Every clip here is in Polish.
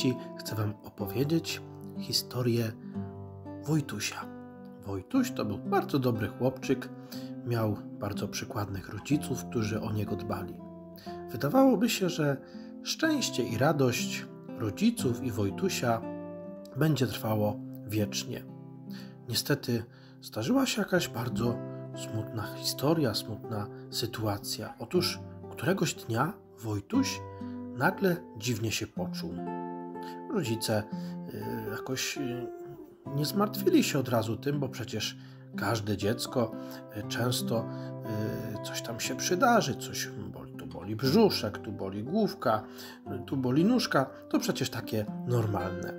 dzieci, chcę Wam opowiedzieć historię Wojtusia. Wojtuś to był bardzo dobry chłopczyk, miał bardzo przykładnych rodziców, którzy o niego dbali. Wydawałoby się, że szczęście i radość rodziców i Wojtusia będzie trwało wiecznie. Niestety zdarzyła się jakaś bardzo smutna historia, smutna sytuacja. Otóż któregoś dnia Wojtuś nagle dziwnie się poczuł. Rodzice y, jakoś y, nie zmartwili się od razu tym, bo przecież każde dziecko y, często coś tam się przydarzy, coś boli, tu boli brzuszek, tu boli główka, tu boli nóżka, to przecież takie normalne.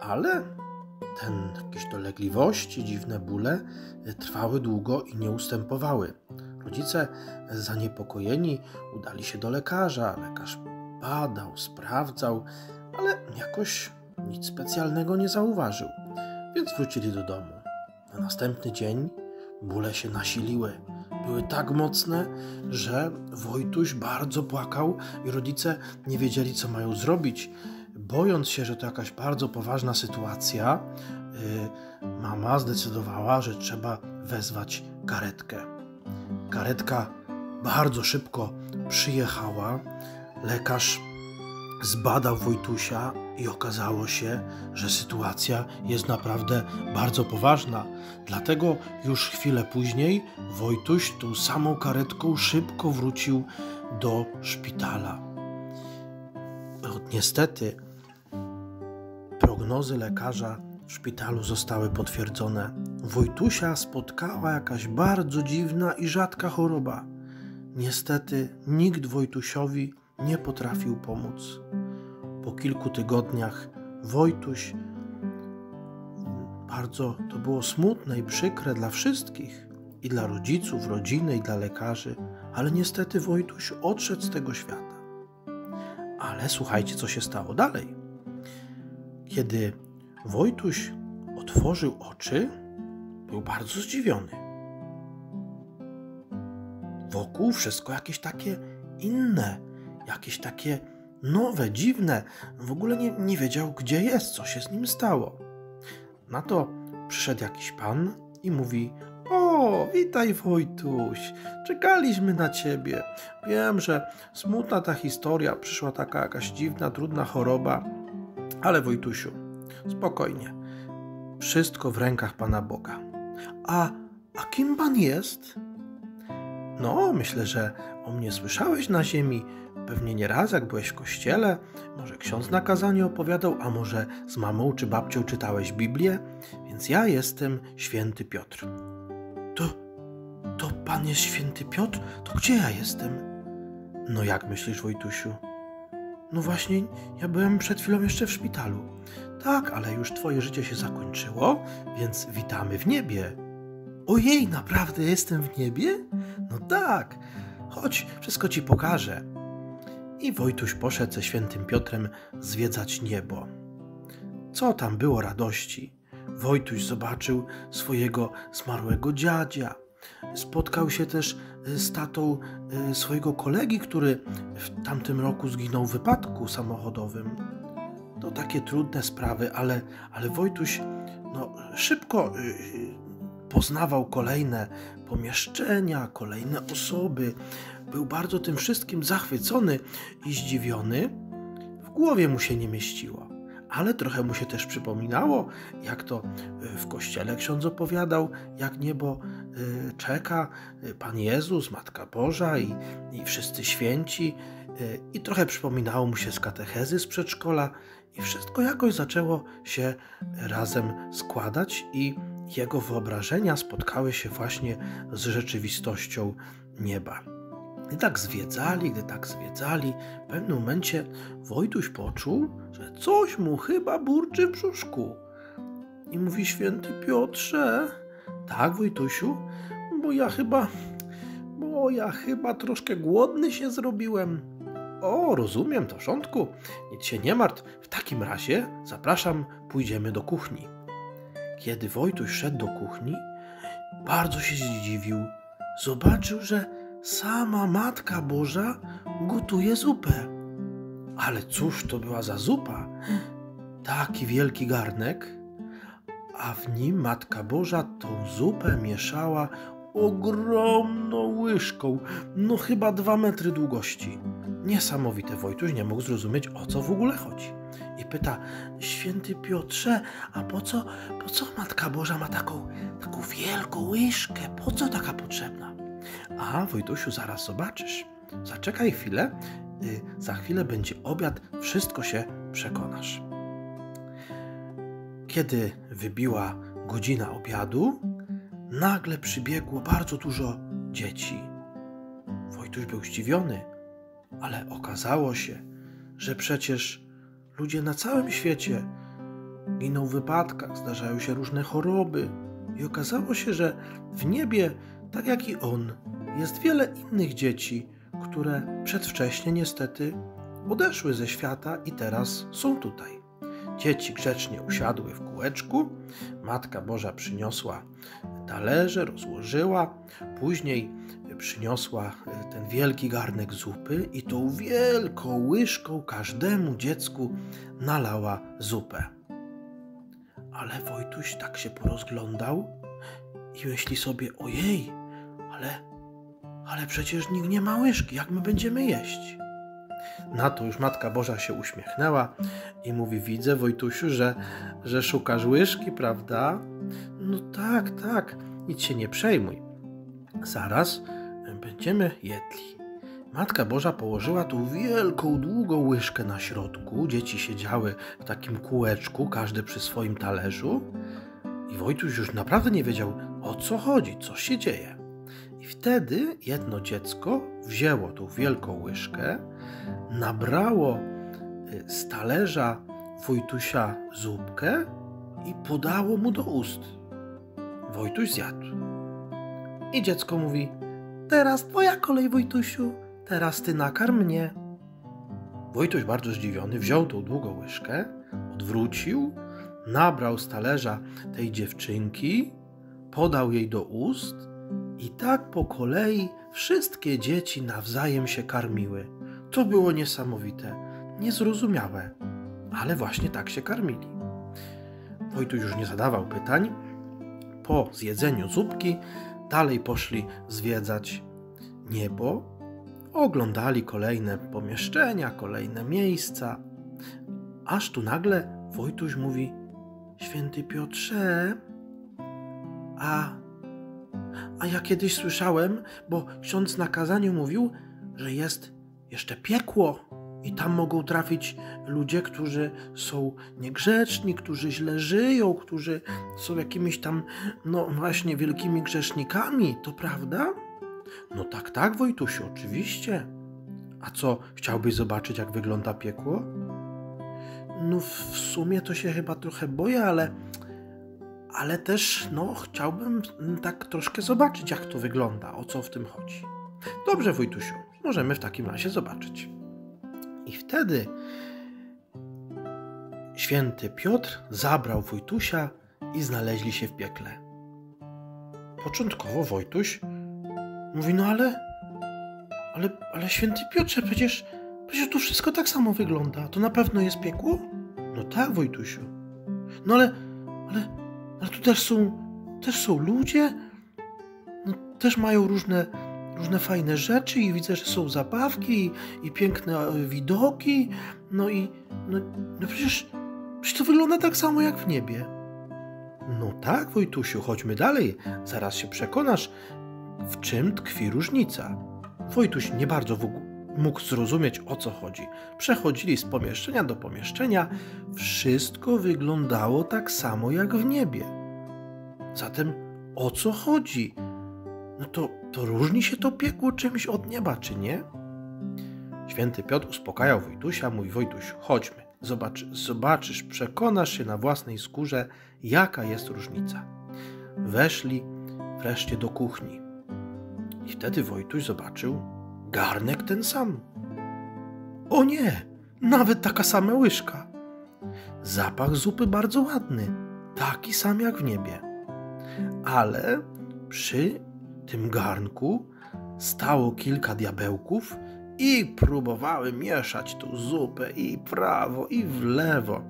Ale ten jakieś dolegliwości, dziwne bóle trwały długo i nie ustępowały. Rodzice zaniepokojeni udali się do lekarza. Lekarz badał, sprawdzał, ale jakoś nic specjalnego nie zauważył, więc wrócili do domu. Na następny dzień bóle się nasiliły. Były tak mocne, że Wojtuś bardzo płakał i rodzice nie wiedzieli, co mają zrobić. Bojąc się, że to jakaś bardzo poważna sytuacja, yy, mama zdecydowała, że trzeba wezwać karetkę. Karetka bardzo szybko przyjechała. Lekarz zbadał Wojtusia i okazało się, że sytuacja jest naprawdę bardzo poważna. Dlatego już chwilę później Wojtuś tą samą karetką szybko wrócił do szpitala. Niestety, prognozy lekarza w szpitalu zostały potwierdzone. Wojtusia spotkała jakaś bardzo dziwna i rzadka choroba. Niestety nikt Wojtusiowi nie potrafił pomóc. Po kilku tygodniach Wojtuś bardzo to było smutne i przykre dla wszystkich i dla rodziców, rodziny i dla lekarzy, ale niestety Wojtuś odszedł z tego świata. Ale słuchajcie, co się stało dalej. Kiedy Wojtuś otworzył oczy, był bardzo zdziwiony. Wokół wszystko jakieś takie inne, jakieś takie nowe, dziwne. W ogóle nie, nie wiedział, gdzie jest, co się z nim stało. Na to przyszedł jakiś pan i mówi: O, witaj Wojtuś, czekaliśmy na ciebie. Wiem, że smutna ta historia, przyszła taka jakaś dziwna, trudna choroba, ale Wojtusiu, spokojnie. Wszystko w rękach Pana Boga. A, a kim Pan jest? No, myślę, że o mnie słyszałeś na ziemi. Pewnie nie raz, jak byłeś w kościele. Może ksiądz na kazaniu opowiadał, a może z mamą czy babcią czytałeś Biblię. Więc ja jestem święty Piotr. To, to pan jest święty Piotr? To gdzie ja jestem? No jak myślisz, Wojtusiu? No właśnie, ja byłem przed chwilą jeszcze w szpitalu. Tak, ale już twoje życie się zakończyło, więc witamy w niebie. Ojej, naprawdę jestem w niebie? No tak, chodź, wszystko ci pokażę. I Wojtuś poszedł ze świętym Piotrem zwiedzać niebo. Co tam było radości? Wojtuś zobaczył swojego zmarłego dziadzia. Spotkał się też z tatą e, swojego kolegi, który w tamtym roku zginął w wypadku samochodowym. To takie trudne sprawy, ale, ale Wojtuś no, szybko y, poznawał kolejne pomieszczenia, kolejne osoby. Był bardzo tym wszystkim zachwycony i zdziwiony. W głowie mu się nie mieściło, ale trochę mu się też przypominało, jak to y, w kościele ksiądz opowiadał, jak niebo y, czeka Pan Jezus, Matka Boża i, i wszyscy święci. I trochę przypominało mu się z katechezy z przedszkola, i wszystko jakoś zaczęło się razem składać, i jego wyobrażenia spotkały się właśnie z rzeczywistością nieba. Gdy tak zwiedzali, gdy tak zwiedzali, w pewnym momencie Wojtuś poczuł, że coś mu chyba burczy w brzuszku. I mówi święty Piotrze, tak Wojtusiu, bo ja chyba, bo ja chyba troszkę głodny się zrobiłem. O, rozumiem, to w porządku. Nic się nie martw. W takim razie zapraszam, pójdziemy do kuchni. Kiedy Wojtuś szedł do kuchni, bardzo się zdziwił. Zobaczył, że sama Matka Boża gotuje zupę. Ale cóż to była za zupa? Taki wielki garnek, a w nim Matka Boża tą zupę mieszała ogromną łyżką, no chyba dwa metry długości. Niesamowite Wojtuś nie mógł zrozumieć, o co w ogóle chodzi. Pyta, święty Piotrze, a po co, po co Matka Boża ma taką, taką wielką łyżkę? Po co taka potrzebna? A Wojtusiu, zaraz zobaczysz. Zaczekaj chwilę, y, za chwilę będzie obiad, wszystko się przekonasz. Kiedy wybiła godzina obiadu, nagle przybiegło bardzo dużo dzieci. Wojtuś był zdziwiony, ale okazało się, że przecież ludzie na całym świecie giną w wypadkach, zdarzają się różne choroby, i okazało się, że w niebie, tak jak i on, jest wiele innych dzieci, które przedwcześnie niestety odeszły ze świata i teraz są tutaj. Dzieci grzecznie usiadły w kółeczku, Matka Boża przyniosła talerze, rozłożyła, później przyniosła e, ten wielki garnek zupy i tą wielką łyżką każdemu dziecku nalała zupę. Ale Wojtuś tak się porozglądał i myśli sobie: Ojej, ale, ale przecież nikt nie ma łyżki, jak my będziemy jeść? Na to już Matka Boża się uśmiechnęła i mówi: Widzę, Wojtusiu, że, że szukasz łyżki, prawda? No tak, tak, nic się nie przejmuj. Zaraz będziemy jedli. Matka Boża położyła tu wielką, długą łyżkę na środku. Dzieci siedziały w takim kółeczku, każdy przy swoim talerzu. I Wojtuś już naprawdę nie wiedział, o co chodzi, co się dzieje. I wtedy jedno dziecko wzięło tą wielką łyżkę, nabrało y, z talerza Wojtusia zupkę i podało mu do ust. Wojtuś zjadł. I dziecko mówi: Teraz twoja kolej, Wojtusiu, teraz ty nakarm mnie. Wojtuś, bardzo zdziwiony, wziął tą długą łyżkę, odwrócił, nabrał z talerza tej dziewczynki, podał jej do ust i tak po kolei wszystkie dzieci nawzajem się karmiły. To było niesamowite, niezrozumiałe, ale właśnie tak się karmili. Wojtuś już nie zadawał pytań. Po zjedzeniu zupki dalej poszli zwiedzać niebo, oglądali kolejne pomieszczenia, kolejne miejsca. Aż tu nagle Wojtuś mówi: Święty Piotrze, a, a ja kiedyś słyszałem, bo ksiądz na kazaniu mówił, że jest jeszcze piekło i tam mogą trafić ludzie, którzy są niegrzeczni, którzy źle żyją, którzy są jakimiś tam, no właśnie, wielkimi grzesznikami. To prawda? No tak, tak, Wojtusiu, oczywiście. A co, chciałbyś zobaczyć, jak wygląda piekło? No w sumie to się chyba trochę boję, ale ale też no chciałbym tak troszkę zobaczyć, jak to wygląda, o co w tym chodzi. Dobrze, Wojtusiu, możemy w takim razie zobaczyć. I wtedy święty Piotr zabrał Wojtusia i znaleźli się w piekle. Początkowo Wojtuś mówi, no ale, ale, ale święty Piotrze, przecież, przecież tu wszystko tak samo wygląda. To na pewno jest piekło? No tak, Wojtusiu. No ale, ale, ale tu też są, też są ludzie, no, też mają różne różne fajne rzeczy i widzę, że są zabawki i, i piękne e, widoki. No i no, no przecież, przecież to wygląda tak samo jak w niebie. No tak, Wojtusiu, chodźmy dalej. Zaraz się przekonasz, w czym tkwi różnica. Wojtuś nie bardzo mógł zrozumieć, o co chodzi. Przechodzili z pomieszczenia do pomieszczenia. Wszystko wyglądało tak samo jak w niebie. Zatem o co chodzi? No to, to różni się to piekło czymś od nieba, czy nie? Święty Piotr uspokajał Wojtusia, mówi Wojtuś, chodźmy, zobacz, zobaczysz, przekonasz się na własnej skórze, jaka jest różnica. Weszli wreszcie do kuchni. I wtedy Wojtuś zobaczył garnek ten sam. O nie, nawet taka sama łyżka. Zapach zupy bardzo ładny, taki sam jak w niebie. Ale przy tym garnku stało kilka diabełków i próbowały mieszać tą zupę i prawo, i w lewo.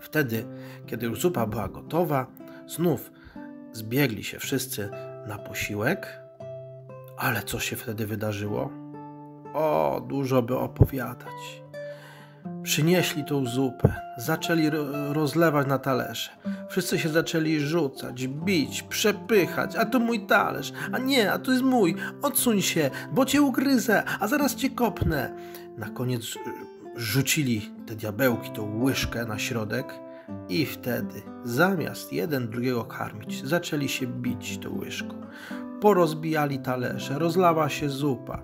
Wtedy, kiedy już zupa była gotowa, znów zbiegli się wszyscy na posiłek. Ale co się wtedy wydarzyło? O, dużo by opowiadać. Przynieśli tą zupę, zaczęli rozlewać na talerze. Wszyscy się zaczęli rzucać, bić, przepychać. A to mój talerz, a nie, a to jest mój. Odsuń się, bo cię ugryzę, a zaraz cię kopnę. Na koniec y, rzucili te diabełki, tą łyżkę na środek i wtedy, zamiast jeden drugiego karmić, zaczęli się bić tą łyżką. Porozbijali talerze, rozlała się zupa.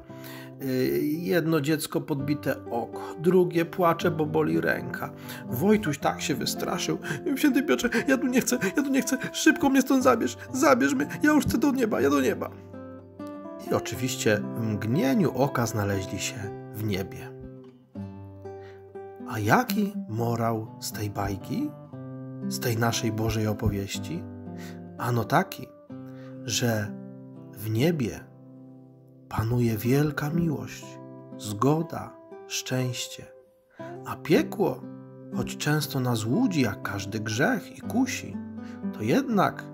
Y, jedno dziecko podbite oko, drugie płacze, bo boli ręka. Wojtuś tak się wystraszył. Święty Piotrze, ja tu nie chcę, ja tu nie chcę, szybko mnie stąd zabierz, zabierz mnie, ja już chcę do nieba, ja do nieba. I oczywiście w mgnieniu oka znaleźli się w niebie. A jaki morał z tej bajki, z tej naszej Bożej opowieści? Ano taki, że w niebie panuje wielka miłość, zgoda, szczęście, a piekło, choć często nas łudzi jak każdy grzech i kusi, to jednak,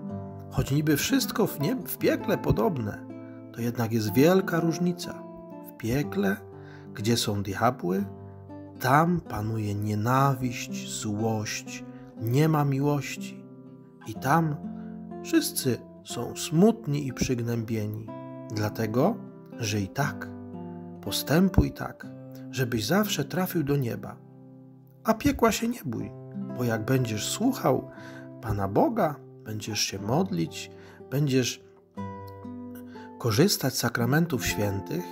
choć niby wszystko w, nie, w piekle podobne, to jednak jest wielka różnica. W piekle, gdzie są diabły, tam panuje nienawiść, złość, nie ma miłości. I tam wszyscy są smutni i przygnębieni. Dlatego i tak, postępuj tak, żebyś zawsze trafił do nieba. A piekła się nie bój, bo jak będziesz słuchał Pana Boga, będziesz się modlić, będziesz korzystać z sakramentów świętych,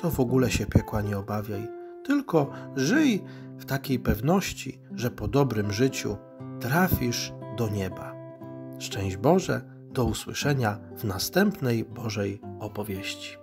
to w ogóle się piekła nie obawiaj, tylko żyj w takiej pewności, że po dobrym życiu trafisz do nieba. Szczęść Boże, do usłyszenia w następnej Bożej opowieści.